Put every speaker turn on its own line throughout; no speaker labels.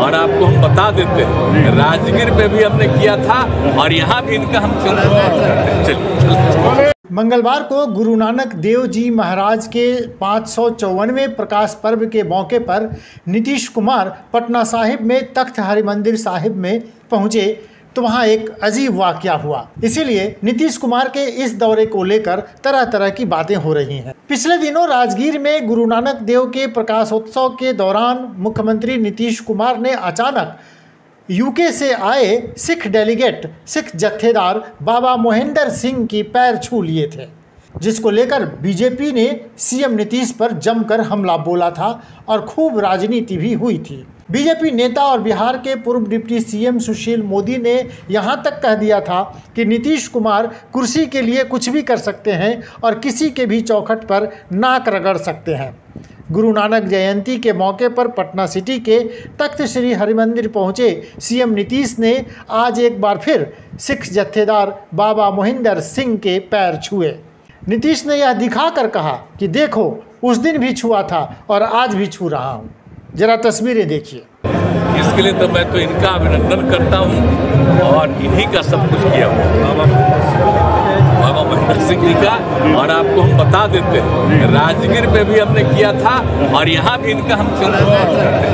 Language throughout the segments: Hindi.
और आपको हम बता देते हैं राजगीर में भी हमने किया था और यहाँ भी इनका हम चल चलिए।
मंगलवार को गुरु नानक देव जी महाराज के पाँच सौ चौवनवें प्रकाश पर्व के मौके पर नीतीश कुमार पटना साहिब में तख्त हरिमंदिर साहिब में पहुँचे। तो वहाँ एक अजीब वाक्य हुआ। इसीलिए नीतीश कुमार के इस दौरे को लेकर तरह तरह की बातें हो रही हैं। पिछले दिनों राजगीर में गुरु नानक देव के प्रकाशोत्सव के दौरान मुख्यमंत्री नीतीश कुमार ने अचानक यूके से आए सिख डेलीगेट, सिख जत्थेदार बाबा मोहिंदर सिंह की पैर छू लिए थे। जिसको लेकर बीजेपी ने सीएम नीतीश पर जमकर हमला बोला था और खूब राजनीति भी हुई थी। बीजेपी नेता और बिहार के पूर्व डिप्टी सीएम सुशील मोदी ने यहाँ तक कह दिया था कि नीतीश कुमार कुर्सी के लिए कुछ भी कर सकते हैं और किसी के भी चौखट पर नाक रगड़ सकते हैं। गुरु नानक जयंती के मौके पर पटना सिटी के तख्त श्री हरिमंदिर पहुँचे सीएम नीतीश ने आज एक बार फिर सिख जत्थेदार बाबा मोहिंदर सिंह के पैर छुए। नीतीश ने यह दिखाकर कहा कि देखो उस दिन भी छुआ था और आज भी छू रहा हूँ। जरा तस्वीरें देखिए।
इसके लिए तो मैं तो इनका अभिनंदन करता हूँ और इन्हीं का सब कुछ किया बाबा महेंद्र सिंह जी का और आपको हम बता देते हैं राजगीर में भी हमने किया था और यहाँ भी इनका हम चल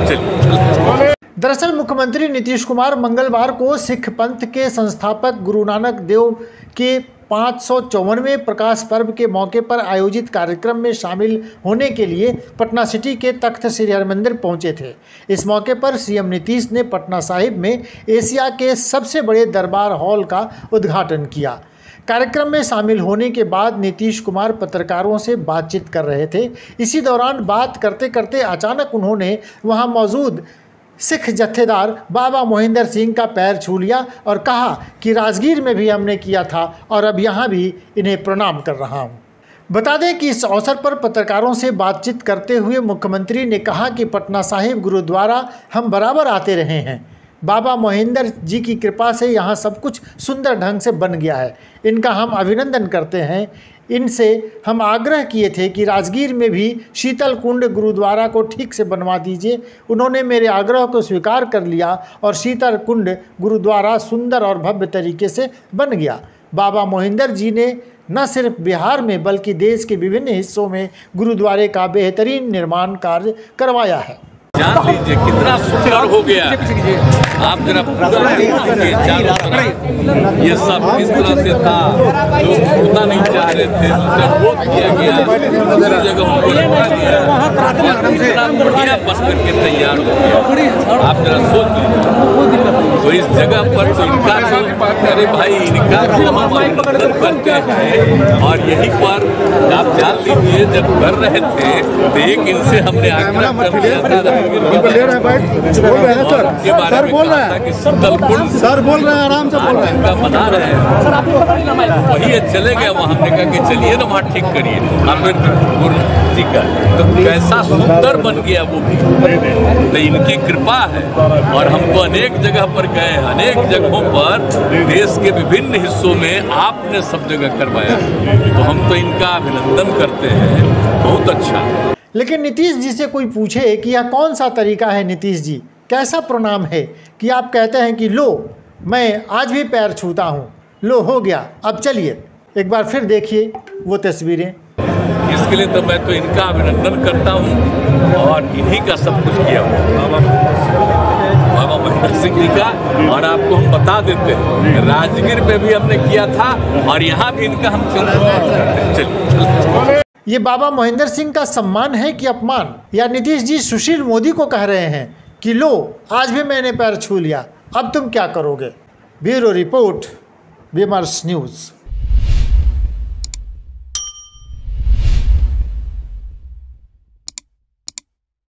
चलिए।
दरअसल मुख्यमंत्री नीतीश कुमार मंगलवार को सिख पंथ के संस्थापक गुरु नानक देव के पाँच सौ चौवनवें प्रकाश पर्व के मौके पर आयोजित कार्यक्रम में शामिल होने के लिए पटना सिटी के तख्त श्री हरिमंदिर पहुँचे थे। इस मौके पर सीएम नीतीश ने पटना साहिब में एशिया के सबसे बड़े दरबार हॉल का उद्घाटन किया। कार्यक्रम में शामिल होने के बाद नीतीश कुमार पत्रकारों से बातचीत कर रहे थे। इसी दौरान बात करते करते अचानक उन्होंने वहाँ मौजूद सिख जत्थेदार बाबा मोहिंदर सिंह का पैर छू लिया और कहा कि राजगीर में भी हमने किया था और अब यहाँ भी इन्हें प्रणाम कर रहा हूँ। बता दें कि इस अवसर पर पत्रकारों से बातचीत करते हुए मुख्यमंत्री ने कहा कि पटना साहिब गुरुद्वारा हम बराबर आते रहे हैं। बाबा मोहिंदर जी की कृपा से यहाँ सब कुछ सुंदर ढंग से बन गया है। इनका हम अभिनंदन करते हैं। इनसे हम आग्रह किए थे कि राजगीर में भी शीतल कुंड गुरुद्वारा को ठीक से बनवा दीजिए। उन्होंने मेरे आग्रह को स्वीकार कर लिया और शीतल कुंड गुरुद्वारा सुंदर और भव्य तरीके से बन गया। बाबा मोहिंदर जी ने न सिर्फ़ बिहार में बल्कि देश के विभिन्न हिस्सों में गुरुद्वारे का बेहतरीन निर्माण कार्य करवाया है।
जान लीजिए कितना सुंदर हो गया। है आप जरा ये सब किस तरह से था लोग छोड़ना नहीं चाह रहे थे रोक दिया गया। जगह बढ़िया बस करके तैयार हो गया। आप जरा सोच लीजिए। तो इस जगह पर तो इनका अरे भाई इनका हम अभिनंदन करते और यही पर आप जान लीजिए जब कर रहे थे तो एक इनसे हमने आग्रह कर दिया था
ले रहे हैं बोल रहे हैं सर? सर बोल रहे हैं। सर बोल रहे हैं आराम से बोल रहे हैं।
बना रहे हैं। वही चले गए वहाँ हमने कहा कि चलिए ना वहाँ ठीक करिए। अंबेडकर जी का। तो कैसा सुंदर बन गया वो भी। तो इनकी कृपा है। और हम तो अनेक जगह पर गए अनेक जगहों पर देश के विभिन्न हिस्सों में आपने सब जगह करवाया। तो हम तो इनका अभिनंदन करते हैं। बहुत अच्छा।
लेकिन नीतीश जी से कोई पूछे कि यह कौन सा तरीका है नीतीश जी? कैसा प्रणाम है कि आप कहते हैं कि लो, मैं आज भी पैर छूता हूँ। लो, हो गया। अब चलिए, एक बार फिर देखिए वो तस्वीरें।
इसके लिए तो मैं तो इनका अभिनंदन करता हूँ और इन्हीं का सब कुछ किया हुआ बाबा महेंद्र सिंह जी का, और आपको हम बता देते हैं, राजगीर में भी हमने किया था, और यहाँ भी इनका हम चल चलिए।
ये बाबा महेंद्र सिंह का सम्मान है कि अपमान? या नीतीश जी सुशील मोदी को कह रहे हैं कि लो, आज भी मैंने पैर छू लिया, अब तुम क्या करोगे? Bureau report, Vimarsh news.